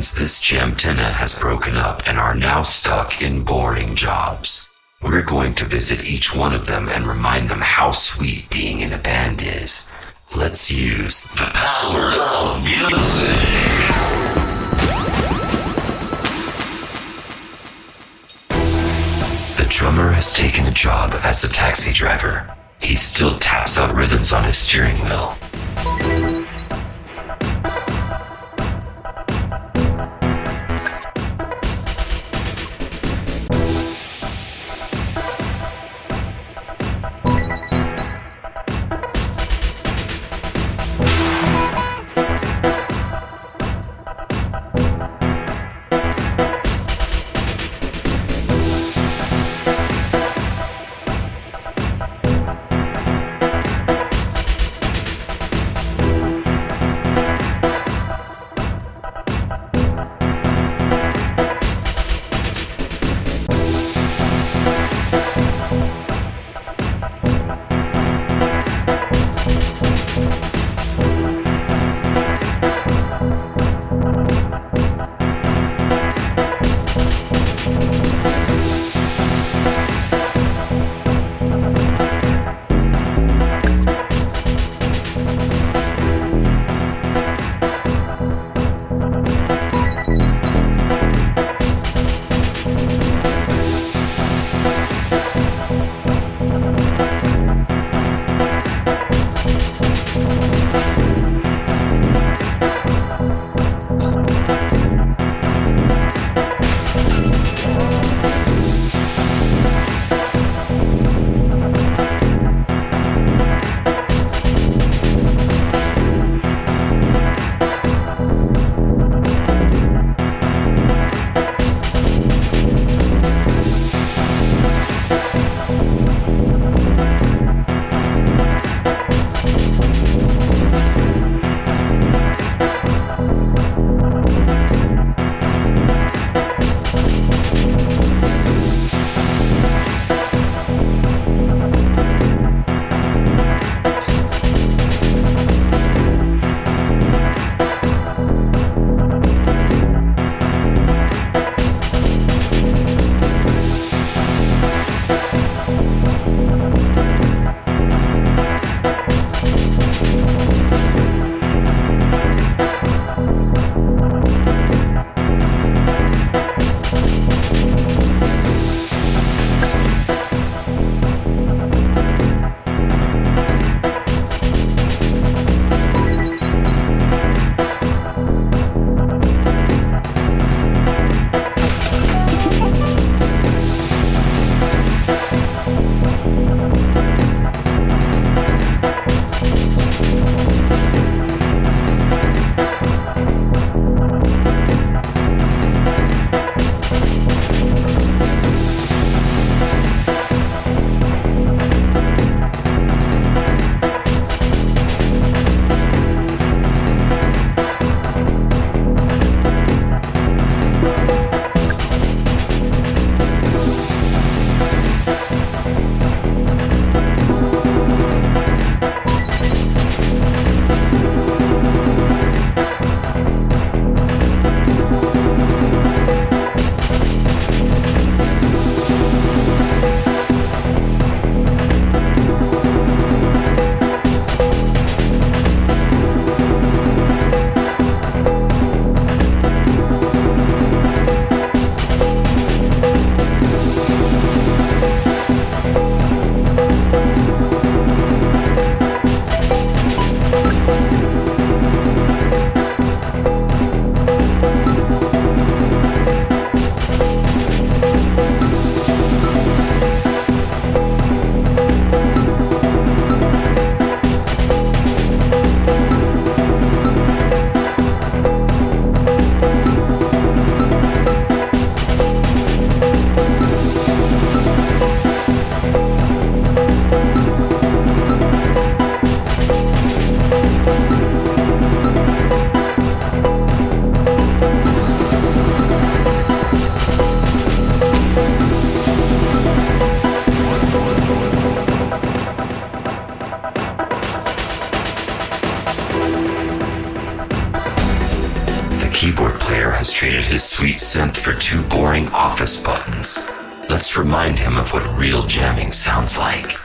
means this Jamtenna has broken up and are now stuck in boring jobs. We're going to visit each one of them and remind them how sweet being in a band is. Let's use the power of music. The drummer has taken a job as a taxi driver. He still taps out rhythms on his steering wheel. For two boring office buttons. Let's remind him of what real jamming sounds like.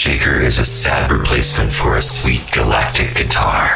Shaker is a sad replacement for a sweet galactic guitar.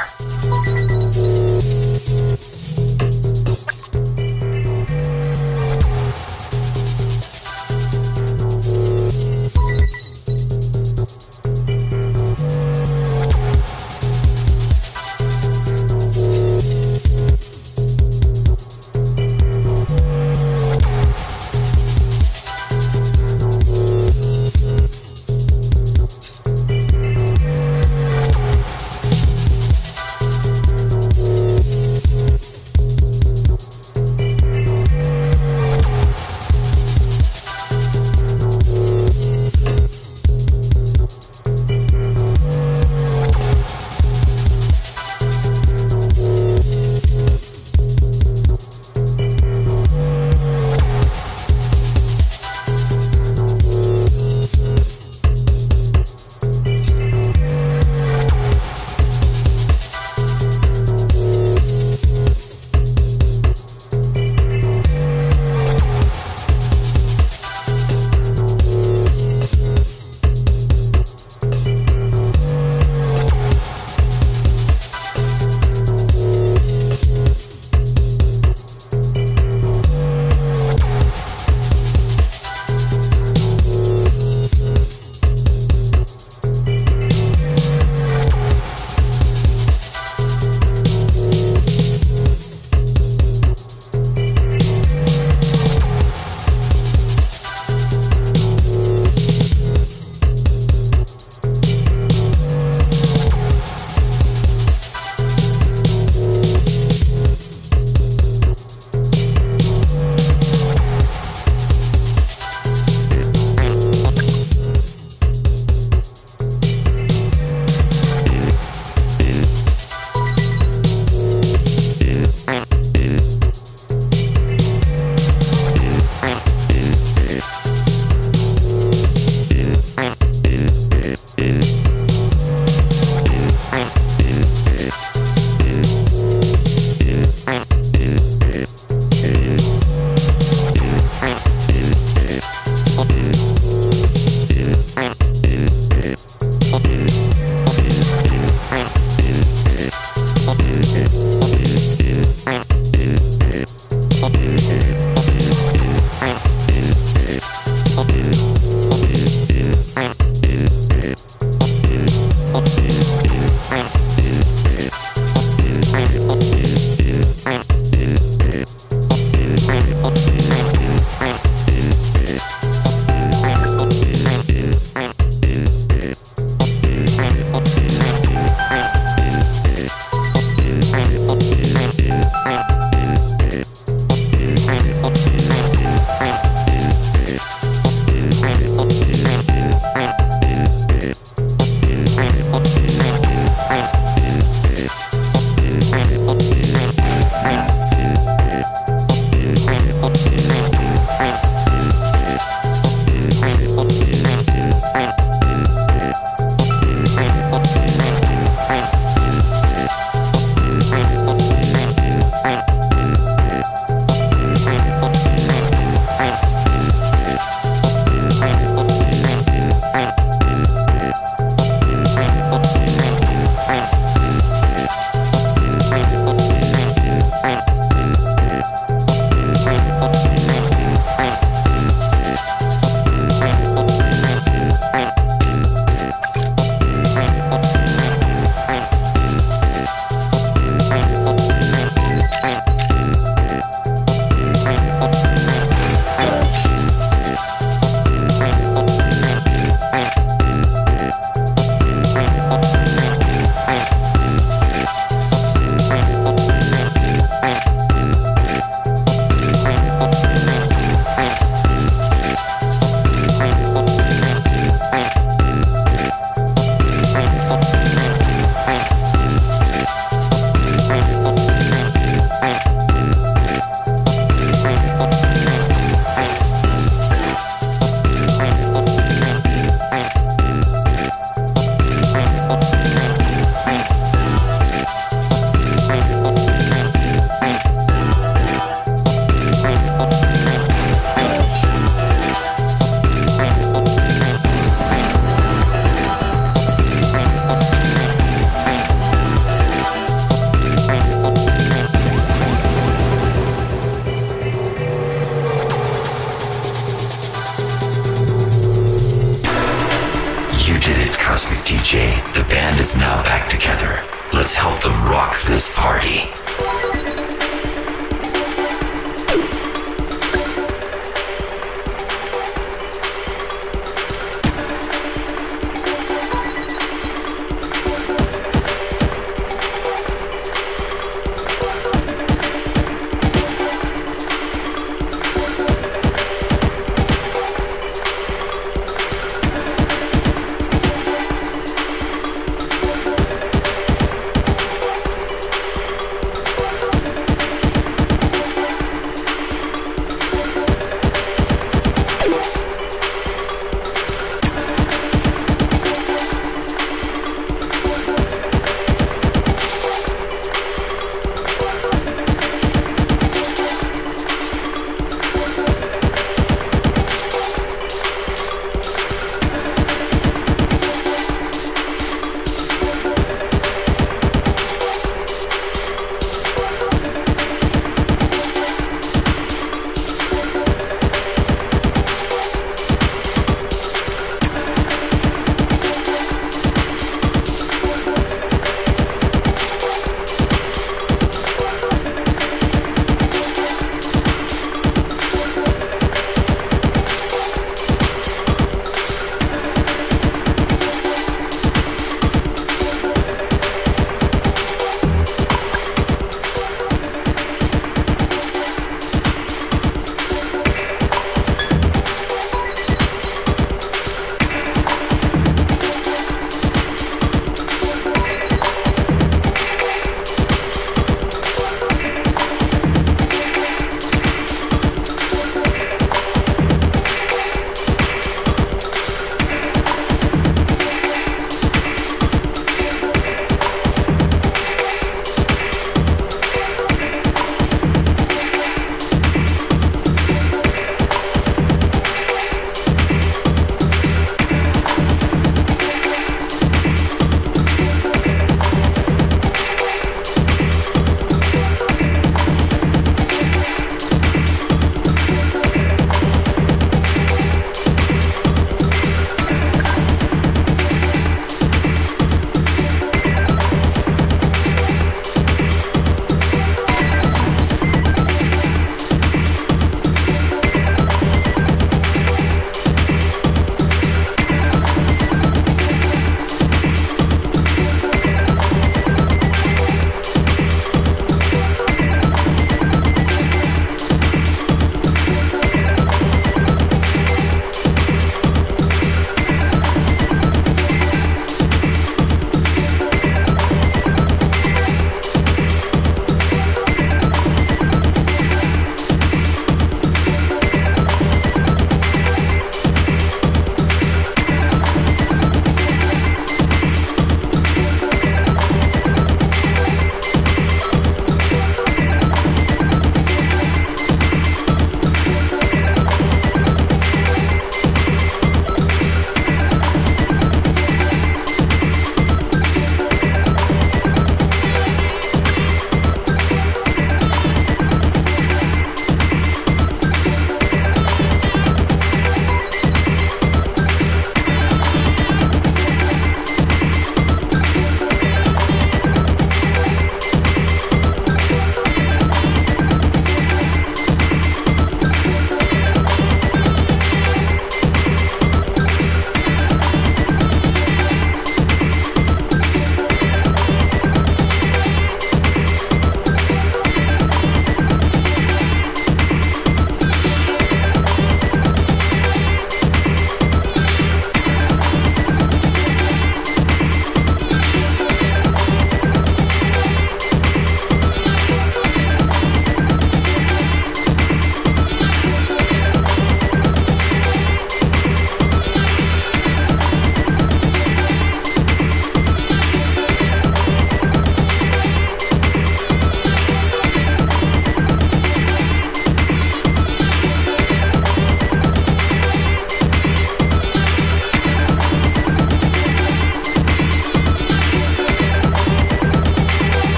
DJ, the band is now back together. Let's help them rock this party.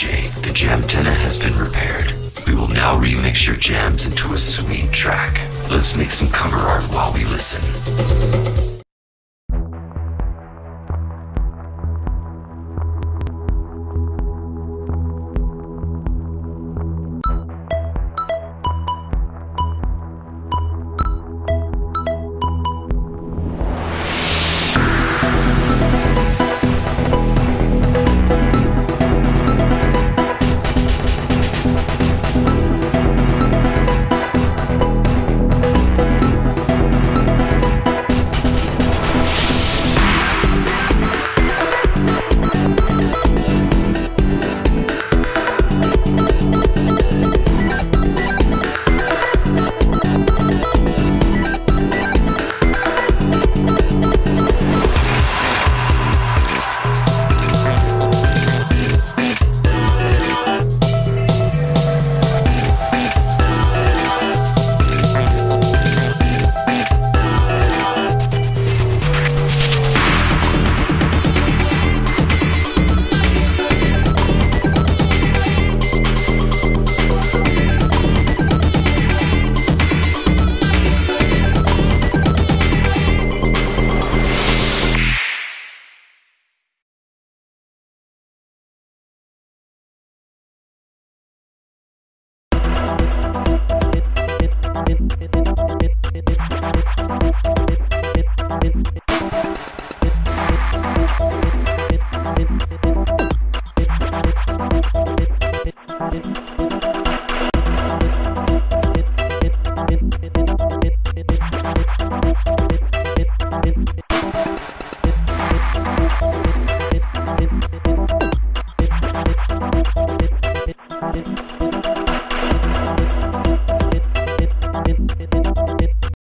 The jamtenna has been repaired. We will now remix your jams into a sweet track. Let's make some cover art while we listen.